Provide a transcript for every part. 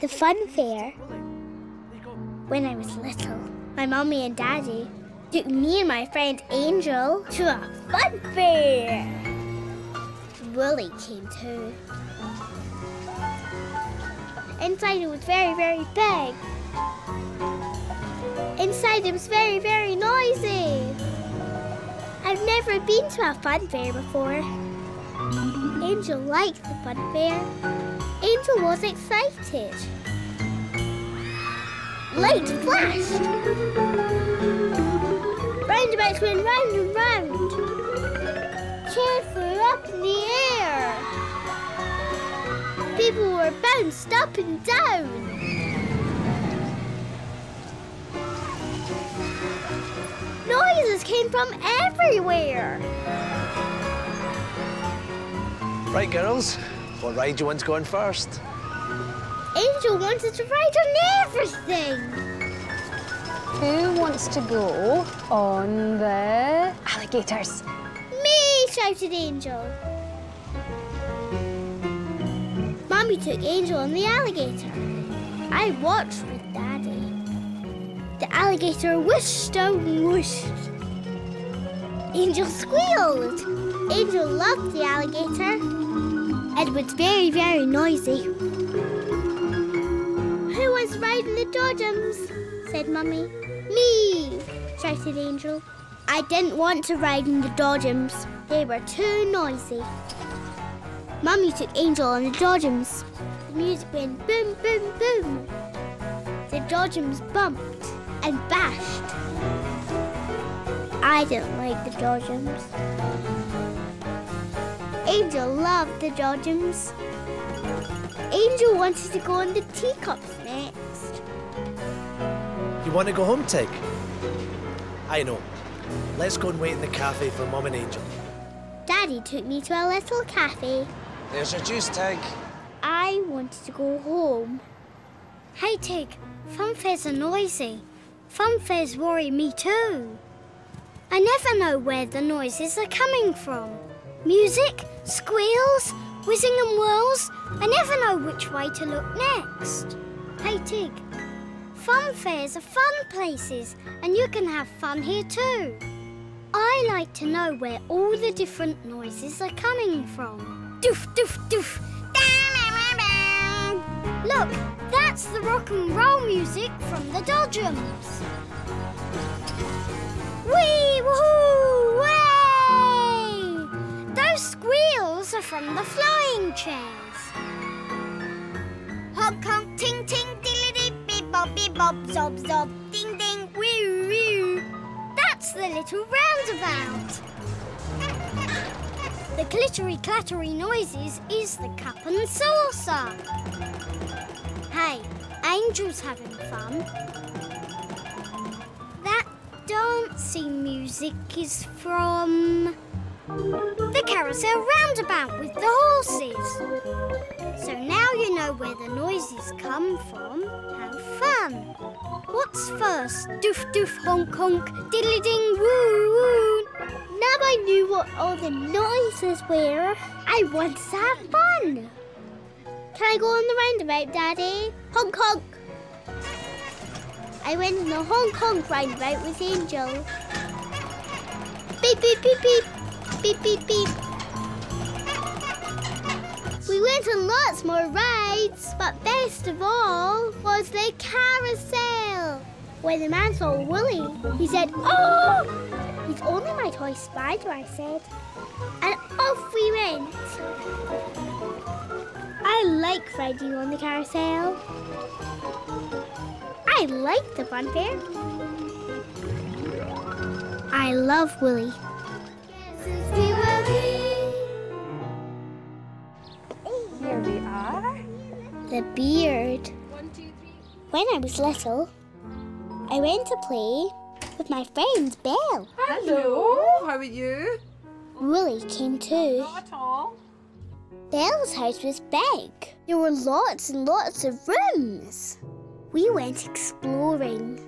the fun fair. When I was little, my mummy and daddy took me and my friend Angel to a fun fair. Woolly came too. Inside it was very, very big. Inside it was very, very noisy. I've never been to a fun fair before. Angel liked the fun fair. Angel was excited. Light flashed. Roundabouts went round and round. Chairs flew up in the air. People were bounced up and down. Noises came from everywhere. Right, girls. What ride do you want to go on first? Angel wanted to ride on everything. Who wants to go on the alligators? Me, shouted Angel. Mommy took Angel on the alligator. I watched with Daddy. The alligator whooshed and whooshed. Angel squealed. Angel loved the alligator. Was very, very noisy. Who was riding the dodgems? said Mummy. Me, shouted Angel. I didn't want to ride in the dodgems. They were too noisy. Mummy took Angel on the dodgems. The music went boom, boom, boom. The dodgems bumped and bashed. I didn't like the dodgems. Angel loved the dodgems. Angel wanted to go on the teacups next. You want to go home, Tig? I know. Let's go and wait in the cafe for Mum and Angel. Daddy took me to a little cafe. There's your juice, Tig. I wanted to go home. Hey, Tig, fun fairs are noisy. Fun fairs worry me too. I never know where the noises are coming from. Music, squeals, whizzing and whirls. I never know which way to look next. Hey, Tig, fun fairs are fun places and you can have fun here too. I like to know where all the different noises are coming from. Doof, doof, doof. Look, that's the rock and roll music from the Dodgems. Wee woohoo! Those squeals are from the flying chairs. Honk honk ting ting dee beep bop beep bop zob zob ding ding wee wee. That's the little roundabout. The glittery clattery noises is the cup and saucer. Hey, Angel's having fun. That dancing music is from the carousel roundabout with the horses. So now you know where the noises come from. Have fun. What's first? Doof doof honk honk diddly ding woo woo. Now I knew what all the noises were. I want to have fun. Can I go on the roundabout, Daddy? Honk honk. I went on the honk honk roundabout with Angel. Beep beep beep beep. Beep beep beep. We went on lots more rides, but best of all was the carousel. When the man saw Woolly, he said, Oh! He's only my toy spider, I said. And off we went. I like riding on the carousel. I like the fun fair. I love Woolly. Here we are. The beard. When I was little, I went to play with my friend Belle. Hello, how are you? Woolly came too. Not at all. Belle's house was big. There were lots and lots of rooms. We went exploring.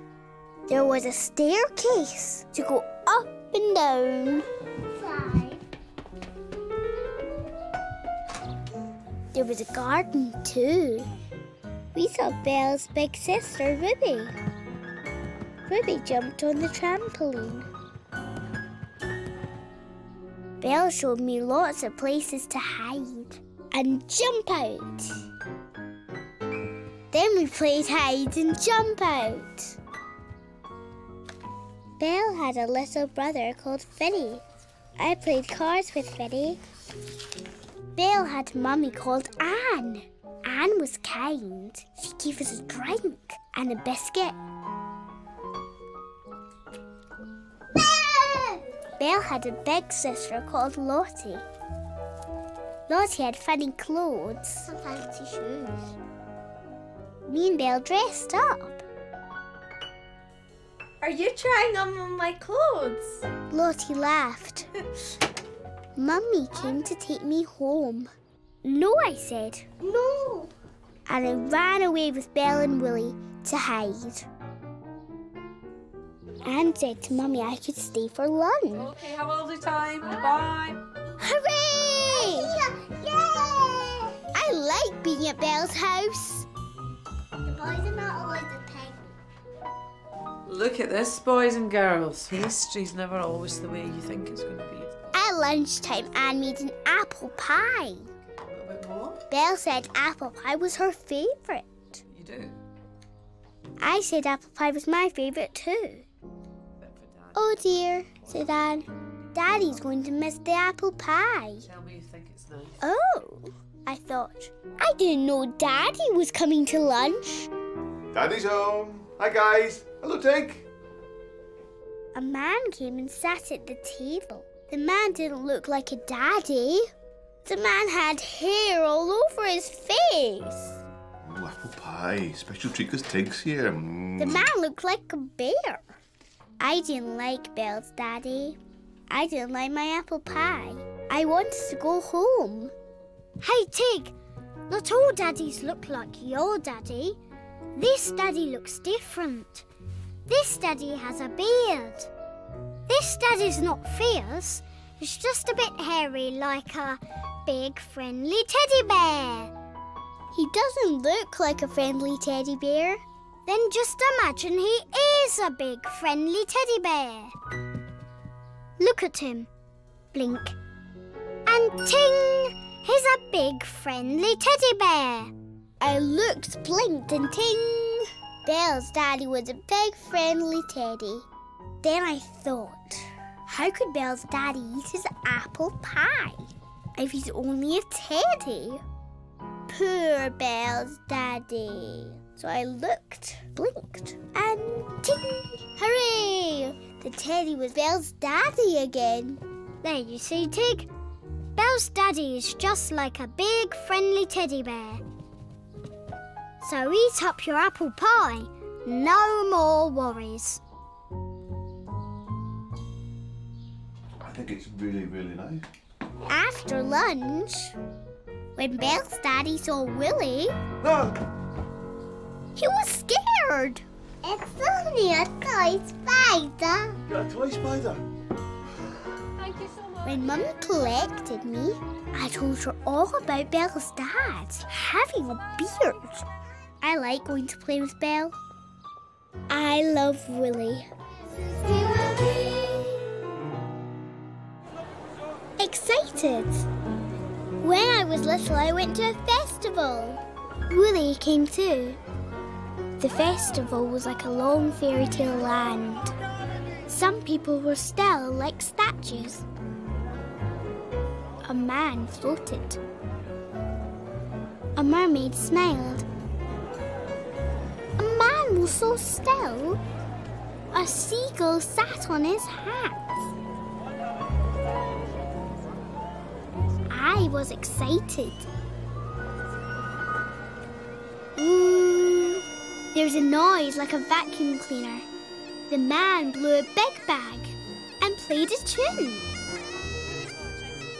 There was a staircase to go up and down. There was a garden too. we saw Belle's big sister, Ruby. Ruby jumped on the trampoline. Belle showed me lots of places to hide and jump out. Then we played hide and jump out. Belle had a little brother called Finny. I played cards with Finny. Belle had a mummy called Anne. Anne was kind. She gave us a drink and a biscuit. Belle had a big sister called Lottie. Lottie had funny clothes and fancy shoes. Me and Belle dressed up. Are you trying on my clothes? Lottie laughed. Mummy came to take me home. No, I said. No. And I ran away with Belle and Woolly to hide. Anne said to Mummy I could stay for lunch. Okay, have a lovely time. Bye. Hooray! Yay! I like being at Belle's house. The boys are not allowed to peg Look at this, boys and girls. History's never always the way you think it's going to be. At lunchtime, Anne made an apple pie. A little bit more. Belle said apple pie was her favourite. You do. I said apple pie was my favourite too. Bit for Dad. Oh dear, said Anne. Daddy's going to miss the apple pie. Tell me you think it's nice. Oh, I thought. I didn't know Daddy was coming to lunch. Daddy's home. Hi, guys. Hello, Tink. A man came and sat at the table. The man didn't look like a daddy. The man had hair all over his face. Oh, apple pie. Special treat because Tink's here. Mm. The man looked like a bear. I didn't like Belle's daddy. I didn't like my apple pie. I wanted to go home. Hey, Tig, not all daddies look like your daddy. This daddy looks different. This daddy has a beard. This daddy's not fierce. He's just a bit hairy like a big friendly teddy bear. He doesn't look like a friendly teddy bear. Then just imagine he is a big friendly teddy bear. Look at him. Blink. And ting! He's a big friendly teddy bear. I looked, blinked, and ting! Belle's daddy was a big friendly teddy. Then I thought, how could Belle's daddy eat his apple pie if he's only a teddy? Poor Belle's daddy. So I looked, blinked, and ting! Hooray! The teddy was Belle's daddy again. There you see, Tig. Belle's daddy is just like a big friendly teddy bear. So eat up your apple pie. No more worries. Think it's really, really nice. After lunch, when Belle's daddy saw Woolly, No! he was scared. It's only a toy spider. Got a toy spider. When Mummy collected me, I told her all about Belle's dad having a beard. I like going to play with Belle. I love Woolly. Excited. When I was little, I went to a festival. Woolly came too. The festival was like a long fairy tale land. Some people were still like statues. A man floated. A mermaid smiled. A man was so still. A seagull sat on his hat. Was excited. Ooh, there's a noise like a vacuum cleaner. The man blew a big bag and played a tune.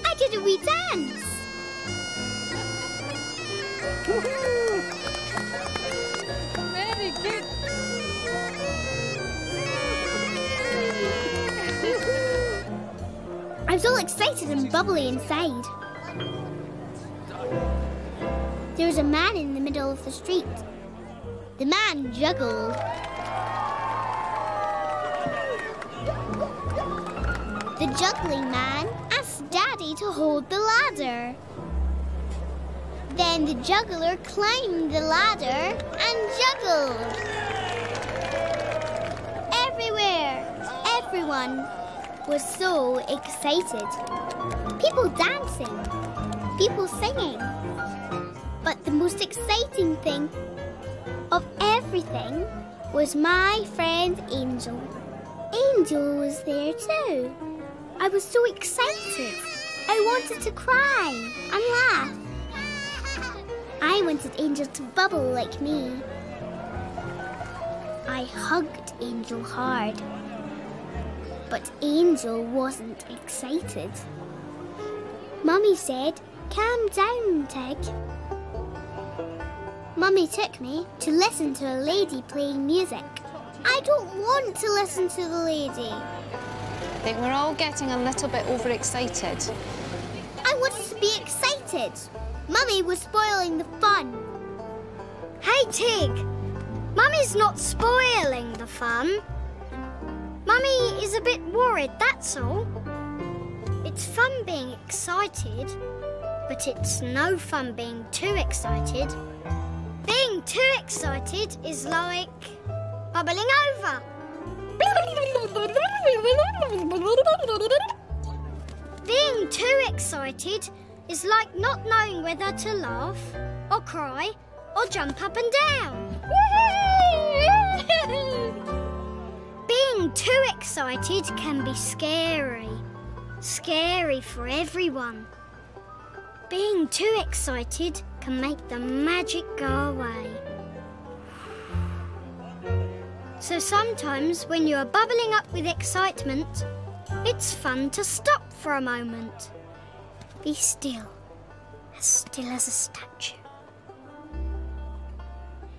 I did a wee dance. Very good. I was all excited and bubbly inside. There was a man in the middle of the street. The man juggled. The juggling man asked Daddy to hold the ladder. Then the juggler climbed the ladder and juggled. Everywhere, everyone was so excited. People dancing, people singing. But the most exciting thing of everything was my friend Angel. Angel was there too. I was so excited. I wanted to cry and laugh. I wanted Angel to bubble like me. I hugged Angel hard. But Angel wasn't excited. Mummy said, Calm down, Tig. Mummy took me to listen to a lady playing music. I don't want to listen to the lady. I think we're all getting a little bit overexcited. I wanted to be excited. Mummy was spoiling the fun. Hey, Tig! Mummy's not spoiling the fun. Mummy is a bit worried, that's all. It's fun being excited, but it's no fun being too excited. Being too excited is like bubbling over. Being too excited is like not knowing whether to laugh or cry or jump up and down. Being too excited can be scary. Scary for everyone. Being too excited can make the magic go away. So sometimes when you are bubbling up with excitement, it's fun to stop for a moment. Be still, as still as a statue.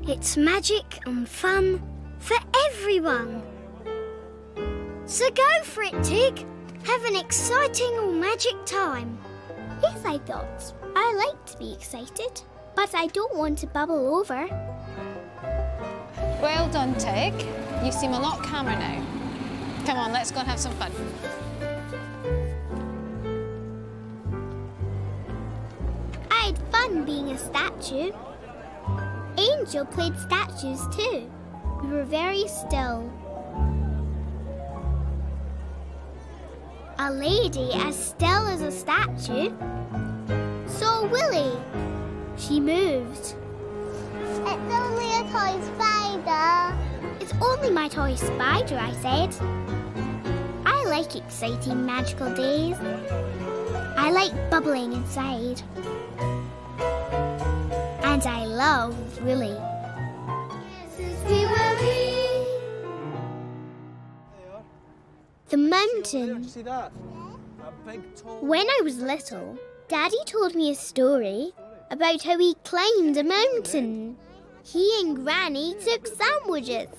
It's magic and fun for everyone. So go for it, Tig. Have an exciting or magic time. Yes, I thought. I like to be excited, but I don't want to bubble over. Well done, Tig. You seem a lot calmer now. Come on, let's go and have some fun. I had fun being a statue. Angel played statues too. We were very still. A lady as still as a statue saw Woolly. She moved. It's only a toy spider. It's only my toy spider, I said. I like exciting magical days. I like bubbling inside. And I love Woolly. The mountain. See that? A big tall. When I was little, Daddy told me a story about how he climbed a mountain. He and Granny took sandwiches.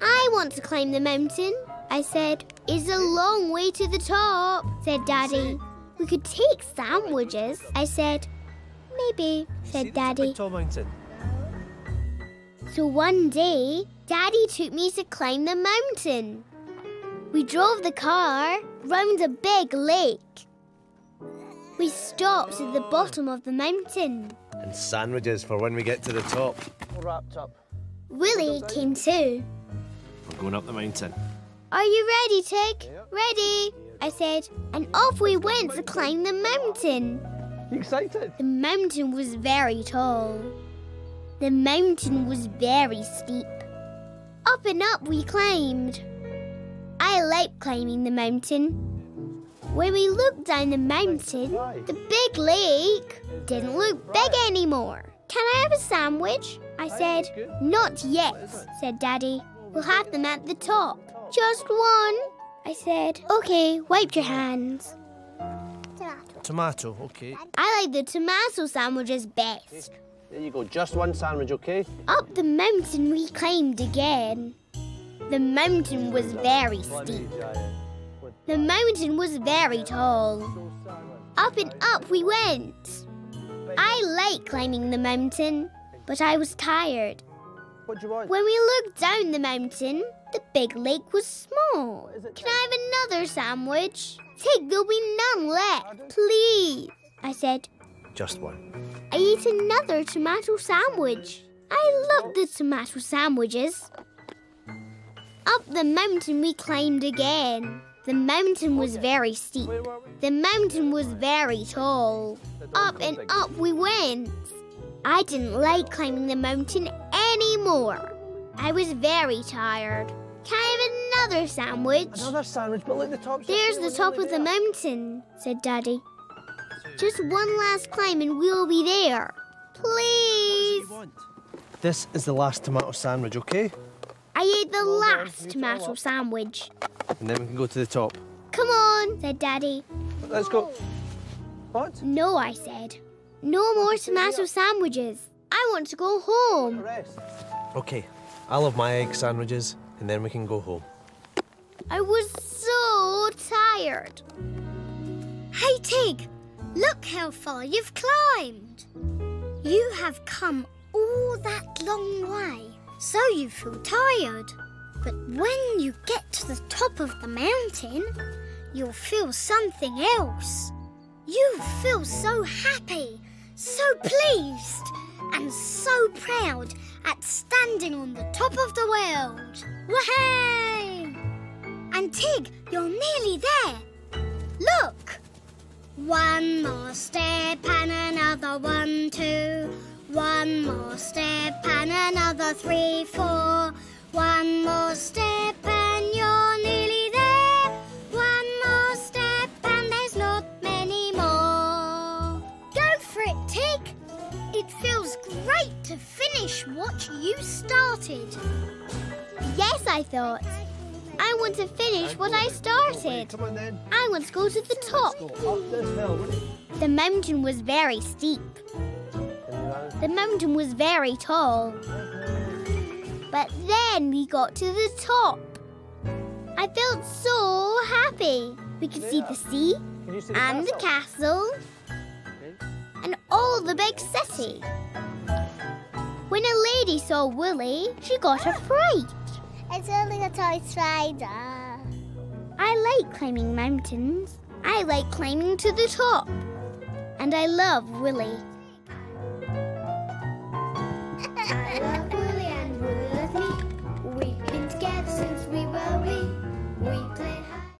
I want to climb the mountain, I said. It's a long way to the top, said Daddy. We could take sandwiches, I said. Maybe, said Daddy. So one day, Daddy took me to climb the mountain. We drove the car round a big lake. We stopped at the bottom of the mountain. And sandwiches for when we get to the top. All wrapped up. Woolly came too. We're going up the mountain. Are you ready, Tig? Ready, I said, and off we went to climb the mountain. You excited? The mountain was very tall. The mountain was very steep. Up and up we climbed. I like climbing the mountain. When we looked down the mountain, the big lake didn't look big anymore. Can I have a sandwich? I said. Not yet, said Daddy. We'll have them at the top. Just one, I said. Okay, wipe your hands. Tomato, Tomato, okay. I like the tomato sandwiches best. There you go, just one sandwich, okay? Up the mountain we climbed again. The mountain was very steep. The mountain was very tall. Up and up we went. I like climbing the mountain, but I was tired. What do you want? When we looked down the mountain, the big lake was small. Can I have another sandwich? Tig, there'll be none left. Please, I said. Just one. I ate another tomato sandwich. I love the tomato sandwiches. Up the mountain we climbed again. The mountain was very steep. Where were we? The mountain was very tall. Up and up we went. I didn't like climbing the mountain anymore. I was very tired. Can I have another sandwich? Another sandwich, but look, the top's There's the top of the mountain, said Daddy. Just one last climb and we'll be there. Please. This is the last tomato sandwich, okay? I ate the last tomato sandwich. And then we can go to the top. Come on, said Daddy. Let's go. What? No, I said. No more tomato sandwiches. I want to go home. Okay, I'll have my egg sandwiches, and then we can go home. I was so tired. Hey, Tig, look how far you've climbed. You have come all that long way, so you feel tired. But when you get to the top of the mountain, you'll feel something else. You feel so happy, so pleased, and so proud at standing on the top of the world. Wahey! And Tig, you're nearly there. Look! One more step and another one, two. One more step and another three, four. One more step and you're nearly there. One more step and there's not many more. Go for it, Tig. It feels great to finish what you started. Yes, I thought. I want to finish what I started. Come on then. I want to go to the top. Up this hill. The mountain was very steep. The mountain was very tall. But then we got to the top. I felt so happy. We could see the sea see the and the castle? castle and all the big city. When a lady saw Woolly, she got ah. a fright. It's only a toy spider. I like climbing mountains. I like climbing to the top. And I love love